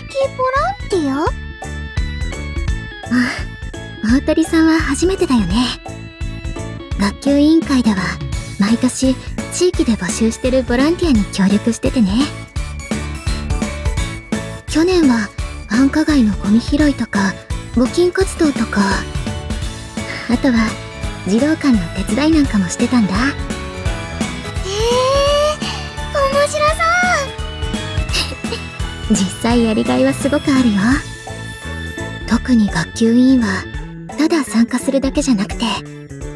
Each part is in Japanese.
ボランティア？あ大鳥さんは初めてだよね。学級委員会では毎年地域で募集してるボランティアに協力しててね。去年は繁華街のゴミ拾いとか募金活動とかあとは児童館の手伝いなんかもしてたんだ。実際やりがいはすごくあるよ。特に学級委員はただ参加するだけじゃなくて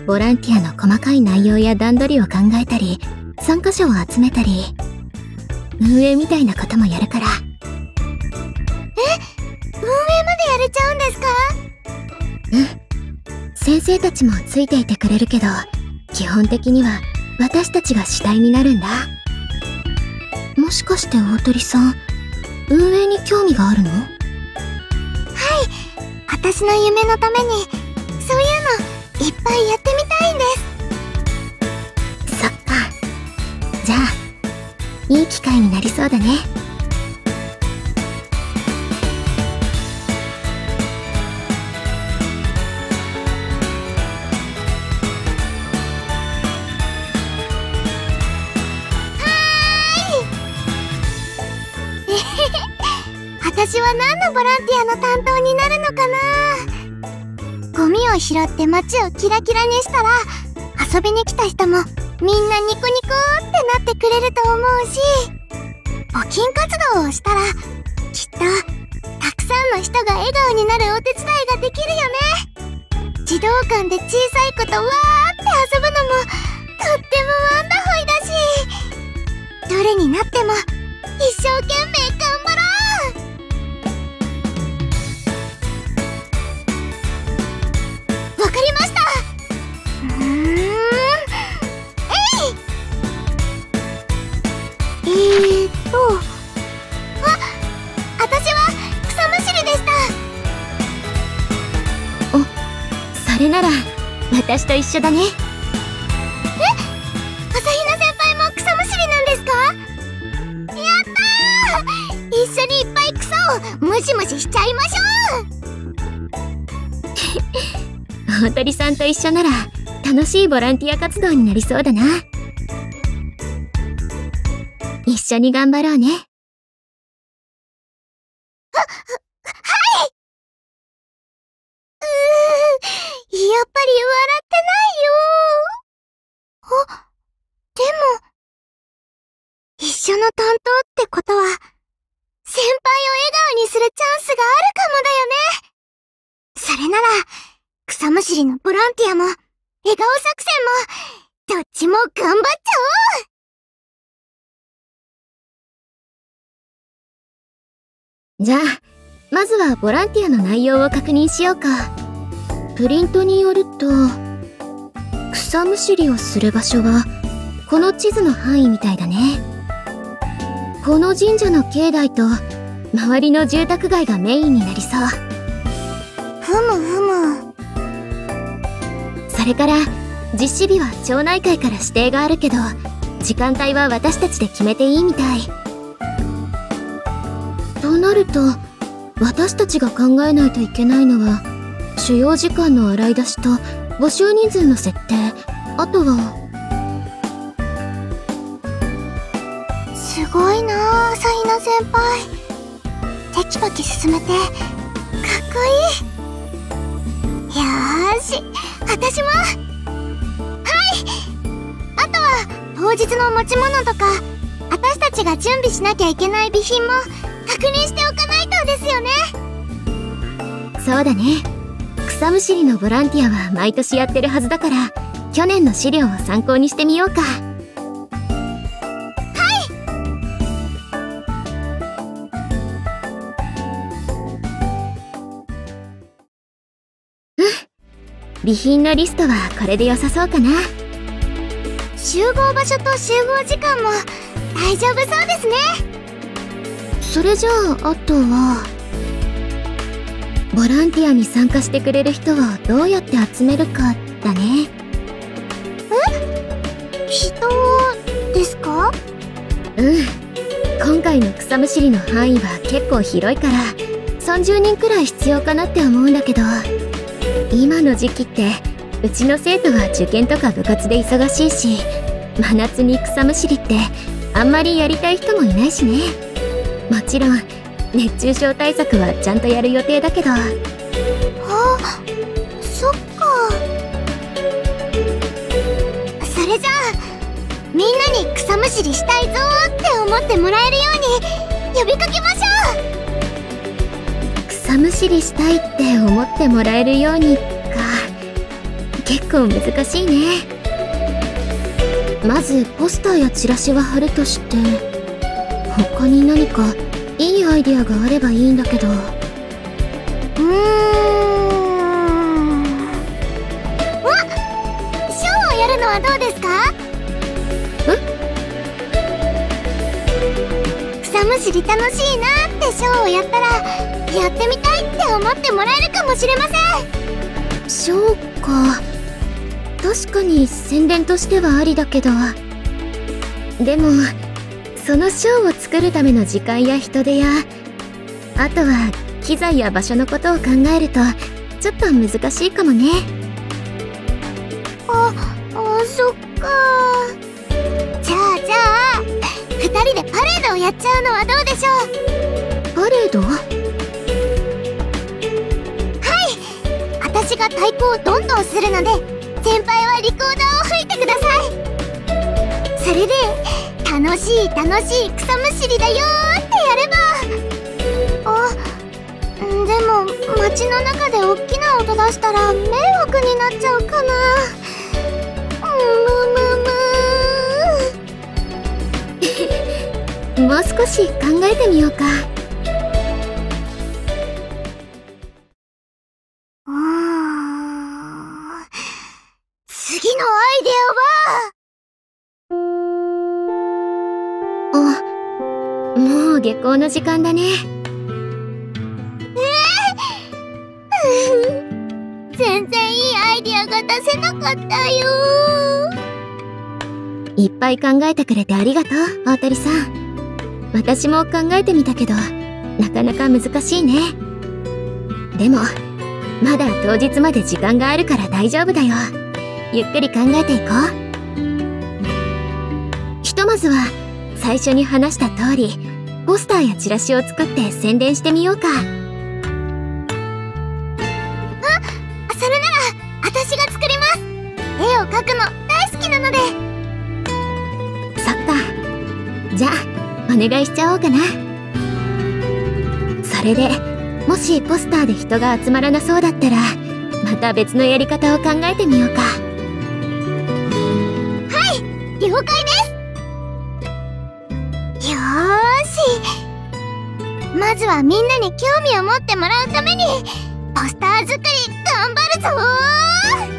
ボランティアの細かい内容や段取りを考えたり参加者を集めたり運営みたいなこともやるから。え？運営までやれちゃうんですか？うん。先生たちもついていてくれるけど基本的には私たちが主体になるんだ。もしかして大鳥さん運営に興味があるの？はい。私の夢のためにそういうのいっぱいやってみたいんです。そっか。じゃあいい機会になりそうだね私は何のボランティアの担当になるのかな？ゴミを拾って街をキラキラにしたら遊びに来た人もみんなニコニコってなってくれると思うし募金活動をしたらきっとたくさんの人が笑顔になるお手伝いができるよね。児童館で小さい子とわーって遊ぶのもとってもワンダホイだしどれになっても一生懸命えー、っとあ私は草むしりでした。おそれなら私と一緒だね。え朝比奈先輩も草むしりなんですか？やったー。一緒にいっぱい草をムシムシしちゃいましょう。大鳥さんと一緒なら楽しいボランティア活動になりそうだな一緒に頑張ろうね。は、はい。うーん。やっぱり笑ってないよ。あ、でも一緒の担当ってことは先輩を笑顔にするチャンスがあるかもだよね。それなら草むしりのボランティアも笑顔作戦もどっちも頑張っちゃおう。じゃあまずはボランティアの内容を確認しようか。プリントによると草むしりをする場所はこの地図の範囲みたいだね。この神社の境内と周りの住宅街がメインになりそう。ふむふむ。それから実施日は町内会から指定があるけど時間帯は私たちで決めていいみたい。となると私たちが考えないといけないのは主要時間の洗い出しと募集人数の設定。あとはすごいなあ朝比奈先輩。テキパキ進めてかっこいい。よーし私も。はい。あとは当日の持ち物とか私たちが準備しなきゃいけない備品も確認しておかないとですよね。そうだね。草むしりのボランティアは毎年やってるはずだから去年の資料を参考にしてみようか。はい。うん。備品のリストはこれで良さそうかな。集合場所と集合時間も大丈夫そうですね。それじゃああとはボランティアに参加してくれる人をどうやって集めるかだね。え？人ですか？うん。今回の草むしりの範囲は結構広いから30人くらい必要かなって思うんだけど今の時期ってうちの生徒は受験とか部活で忙しいし真夏に草むしりってあんまりやりたい人もいないしねもちろん熱中症対策はちゃんとやる予定だけど。あそっか。それじゃあみんなに草むしりしたいぞって思ってもらえるように呼びかけましょう。草むしりしたいって思ってもらえるようにか。結構難しいね。まずポスターやチラシは貼るとして他に何かいいアイデアがあればいいんだけど。うーん。わショーをやるのはどうですか？え？草むしり楽しいなってショーをやったらやってみたいって思ってもらえるかもしれません。ショーか。確かに宣伝としてはありだけど。でもそのショーを作るための時間や人手やあとは機材や場所のことを考えるとちょっと難しいかもね。ああそっか。じゃあじゃあ2人でパレードをやっちゃうのはどうでしょう？パレード？はい。私が太鼓をどんどんするので先輩はリコーダーを吹いてください。それで楽しい楽しい草むしりだよってやれば。あでも街の中で大きな音出したら迷惑になっちゃうかな。むむむ もう少し考えてみようか。うん次のアイデアは。う下校の時間だね。えー、全然いいアイデアが出せなかったよ。いっぱい考えてくれてありがとう大鳥さん。私も考えてみたけどなかなか難しいね。でもまだ当日まで時間があるから大丈夫だよ。ゆっくり考えていこう。ひとまずは最初に話した通りポスターやチラシを作って宣伝してみようか。あそれなら私が作ります。絵を描くの大好きなので。そっか。じゃあお願いしちゃおうかな。それでもしポスターで人が集まらなそうだったらまた別のやり方を考えてみようか。はい了解ですずはみんなに興味を持ってもらうためにポスター作り頑張るぞ